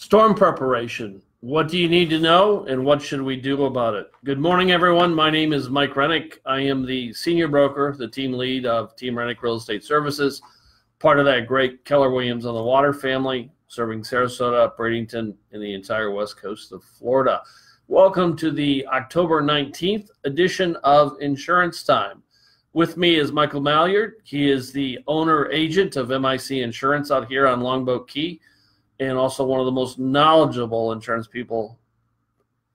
Storm preparation. What do you need to know and what should we do about it? Good morning, everyone. My name is Mike Renick. I am the senior broker, the team lead of Team Renick Real Estate Services, part of that great Keller Williams on the Water family, serving Sarasota, Bradenton, and the entire west coast of Florida. Welcome to the October 19th edition of Insurance Time. With me is Michael Malliard. He is the owner agent of MIC Insurance out here on Longboat Key and also one of the most knowledgeable insurance people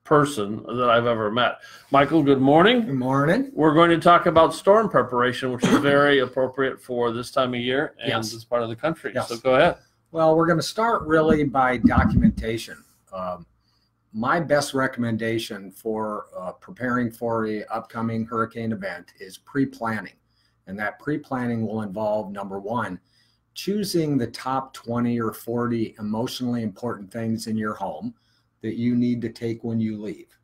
person that I've ever met. Michael, good morning. Good morning. We're going to talk about storm preparation, which is very appropriate for this time of year and Yes. this part of the country. Yes. So go ahead. Well, we're going to start really by documentation. Um, my best recommendation for uh, preparing for a upcoming hurricane event is pre-planning, and that pre-planning will involve number one, choosing the top 20 or 40 emotionally important things in your home that you need to take when you leave,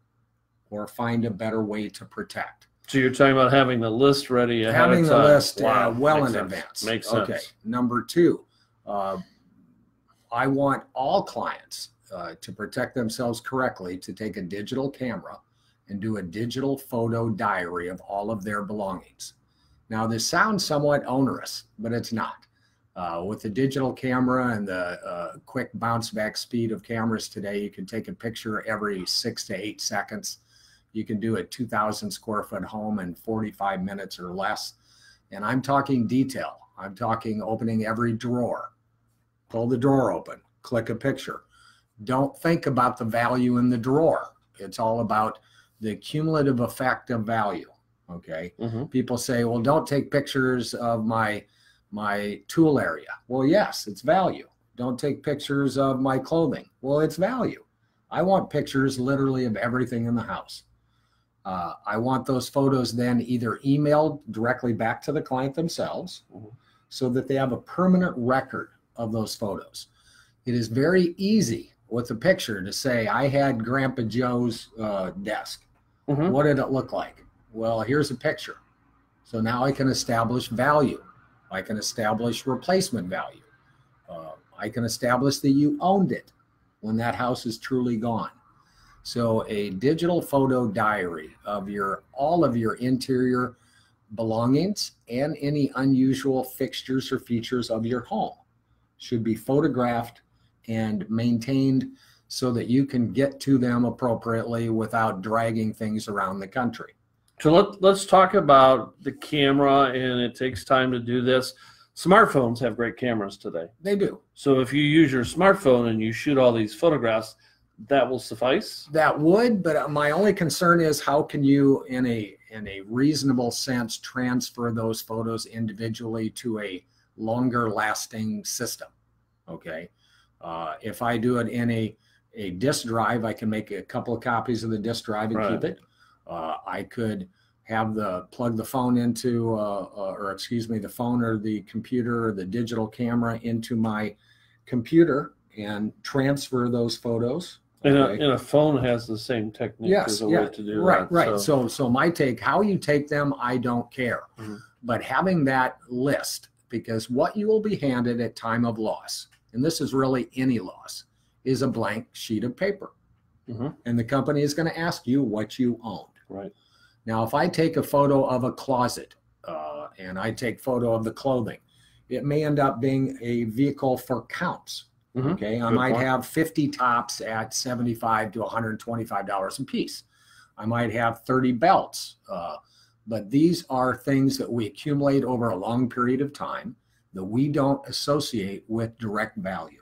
or find a better way to protect. So you're talking about having the list ready ahead having of the time. list Wow. uh, well Makes in sense. advance. Makes sense. Okay. Number two, uh, I want all clients uh, to protect themselves correctly to take a digital camera and do a digital photo diary of all of their belongings. Now, this sounds somewhat onerous, but it's not. Uh, with the digital camera and the uh, quick bounce back speed of cameras today, you can take a picture every six to eight seconds. You can do a 2,000 square foot home in 45 minutes or less. And I'm talking detail. I'm talking opening every drawer. Pull the drawer open, click a picture. Don't think about the value in the drawer. It's all about the cumulative effect of value. Okay Mhm. people say well don't take pictures of my my tool area well yes it's value don't take pictures of my clothing well it's value i want pictures literally of everything in the house uh, i want those photos then either emailed directly back to the client themselves Mhm. so that they have a permanent record of those photos it is very easy with a picture to say i had grandpa joe's uh, desk Mhm. what did it look like? Well, here's a picture. So now I can establish value. I can establish replacement value. Uh, I can establish that you owned it when that house is truly gone. So a digital photo diary of your all of your interior belongings and any unusual fixtures or features of your home should be photographed and maintained so that you can get to them appropriately without dragging things around the country. So let, let's talk about the camera, and it takes time to do this. Smartphones have great cameras today. They do. So if you use your smartphone and you shoot all these photographs, that will suffice. That would, but uh, my only concern is how can you in a in a reasonable sense transfer those photos individually to a longer lasting system. Okay. Uh, if I do it in a a disk drive, I can make a couple of copies of the disk drive and Right. keep it. Uh, I could have the plug the phone into, uh, uh, or excuse me, the phone or the computer or the digital camera into my computer and transfer those photos. And, a, and a phone has the same technique Yes, as a yeah, way to do right, that. right. So, So, so my take, how you take them, I don't care. Mhm. But having that list, because what you will be handed at time of loss, and this is really any loss, is a blank sheet of paper. Mhm. And the company is going to ask you what you owned. Right. Now, if I take a photo of a closet uh, and I take photo of the clothing, it may end up being a vehicle for counts. Mhm. Okay, I Good might point. have 50 tops at 75 to 125 dollars a piece. I might have 30 belts, uh, but these are things that we accumulate over a long period of time that we don't associate with direct value.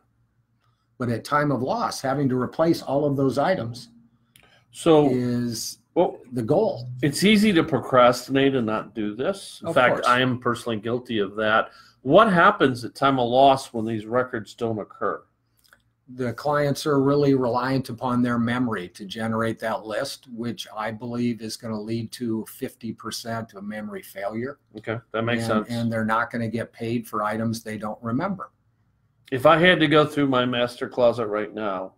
But at time of loss, having to replace all of those items So, is well, the goal. it's easy to procrastinate and not do this. In Of fact, course. I am personally guilty of that. What happens at time of loss when these records don't occur? the clients are really reliant upon their memory to generate that list, which I believe is going to lead to 50% of memory failure. Okay, that makes and, sense. And they're not going to get paid for items they don't remember. if I had to go through my master closet right now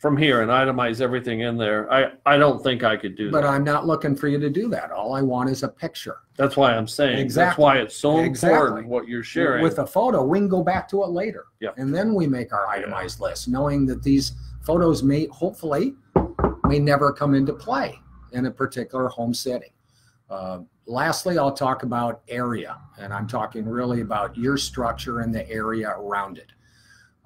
from here and itemize everything in there, I, I don't think I could do But that. But I'm not looking for you to do that. All I want is a picture. That's why I'm saying. exactly. That's why it's so Exactly. important what you're sharing. With a photo, we can go back to it later. Yep. And then we make our itemized list, knowing that these photos may hopefully may never come into play in a particular home setting. Uh, lastly, I'll talk about area, and I'm talking really about your structure and the area around it.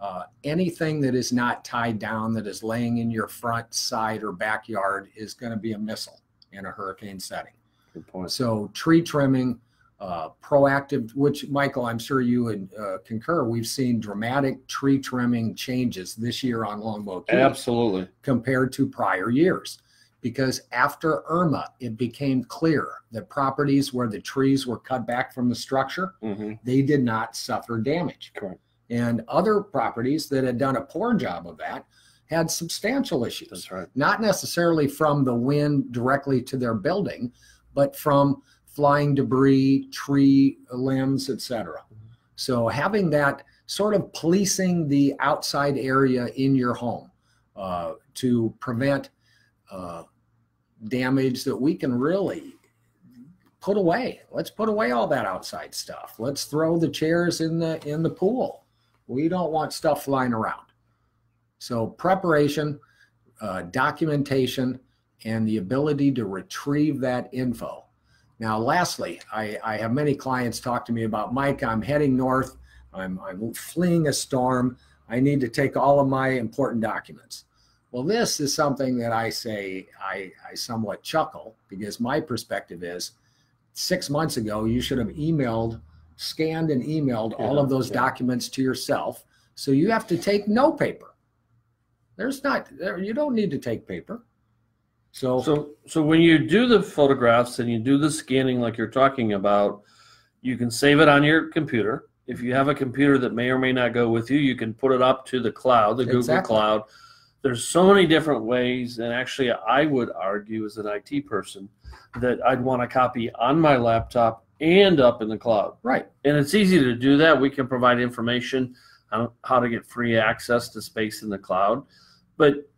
Uh, anything that is not tied down, that is laying in your front, side, or backyard, is going to be a missile in a hurricane setting. Good point. So tree trimming, uh, proactive, which Michael, I'm sure you would uh, concur. We've seen dramatic tree trimming changes this year on Longboat Key Absolutely. compared to prior years. Because after Irma, it became clear that properties where the trees were cut back from the structure, hmm they did not suffer damage. Correct. And other properties that had done a poor job of that had substantial issues That's right. not necessarily from the wind directly to their building, but from flying debris, tree limbs, etc. So having that sort of policing the outside area in your home uh, to prevent uh, damage that we can really put away. Let's put away all that outside stuff. Let's throw the chairs in the in the pool. We don't want stuff flying around. So preparation, uh, documentation, and the ability to retrieve that info. Now, lastly, I, I have many clients talk to me about Mike. I'm heading north. I'm, I'm fleeing a storm. I need to take all of my important documents. Well, this is something that I say I, I somewhat chuckle because my perspective is six months ago, you should have emailed, scanned, and emailed all of those yeah. documents to yourself. So you have to take no paper. There's not, there, you don't need to take paper. So, So, so when you do the photographs and you do the scanning like you're talking about, you can save it on your computer. If you have a computer that may or may not go with you, you can put it up to the cloud, the Google Exactly. Cloud. There's so many different ways, and actually, I would argue as an IT person that I'd want a copy on my laptop and up in the cloud. right. And it's easy to do that. We can provide information on how to get free access to space in the cloud. But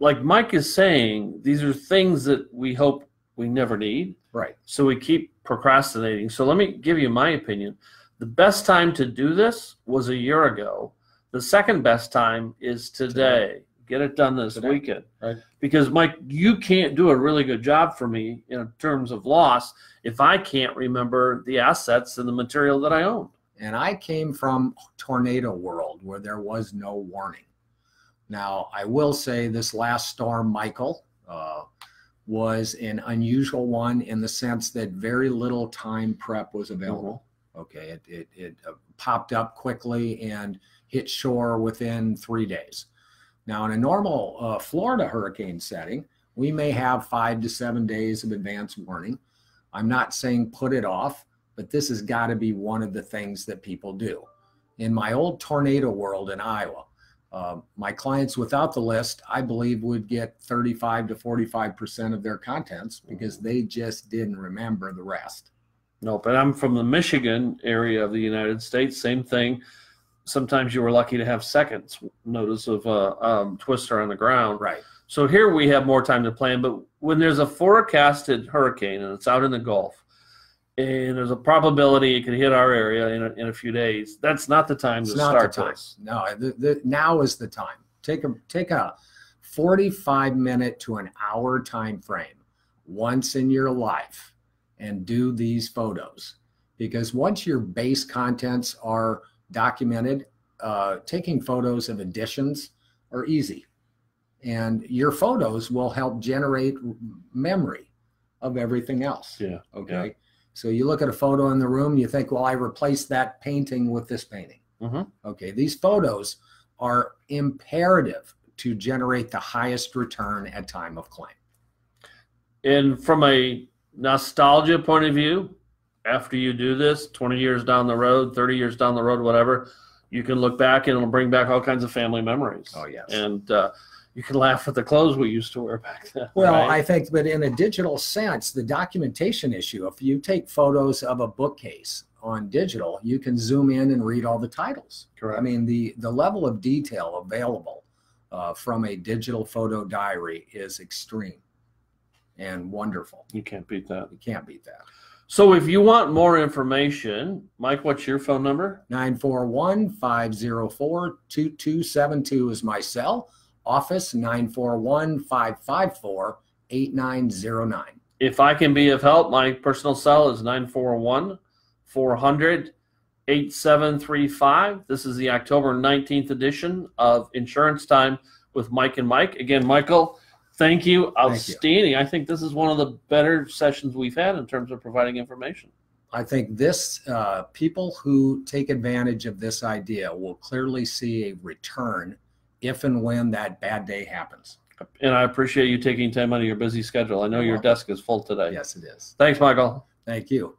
like Mike is saying, these are things that we hope we never need. Right. So we keep procrastinating. So let me give you my opinion. The best time to do this was a year ago. The second best time is today. Get it done this Today. weekend. Right. Because Mike, you can't do a really good job for me in terms of loss if I can't remember the assets and the material that I own. And I came from tornado world where there was no warning. Now, I will say this last storm, Michael, uh, was an unusual one in the sense that very little time prep was available. Okay, it, it, it uh, popped up quickly and hit shore within three days. Now, in a normal uh, Florida hurricane setting, we may have five to seven days of advance warning. I'm not saying put it off, but this has got to be one of the things that people do. In my old tornado world in Iowa, uh, my clients without the list, I believe, would get 35 to 45% of their contents because they just didn't remember the rest. No, but I'm from the Michigan area of the United States. Same thing. Sometimes you were lucky to have seconds notice of a um, twister on the ground. Right. So here we have more time to plan. But when there's a forecasted hurricane and it's out in the Gulf, and there's a probability it could hit our area in a, in a few days, that's not the time It's to not start the time. this. No, the, the, now is the time. Take a take a 45 minute to an hour time frame once in your life and do these photos because once your base contents are documented, uh, taking photos of additions are easy, and your photos will help generate memory of everything else. Yeah. Okay. So you look at a photo in the room, you think, well, I replaced that painting with this painting. Mhm. Okay. These photos are imperative to generate the highest return at time of claim. And from a nostalgia point of view, after you do this, 20 years down the road, 30 years down the road, whatever, you can look back and it'll bring back all kinds of family memories. Oh, yes. And uh, you can laugh at the clothes we used to wear back then. Well, right? I think, but in a digital sense, the documentation issue, if you take photos of a bookcase on digital, you can zoom in and read all the titles. Correct. I mean, the, the level of detail available uh, from a digital photo diary is extreme and wonderful. you can't beat that. You can't beat that. So if you want more information, Mike, what's your phone number? 941 504 2272 is my cell. Office 941 554 8909. If I can be of help, my personal cell is 941 400 8735. This is the October 19th edition of Insurance Time with Mike and Mike. Again, Michael, thank you. Outstanding. I think this is one of the better sessions we've had in terms of providing information. I think this uh, people who take advantage of this idea will clearly see a return if and when that bad day happens. And I appreciate you taking time out of your busy schedule. I know You're your welcome. desk is full today. Yes, it is. Thanks, Michael. Thank you.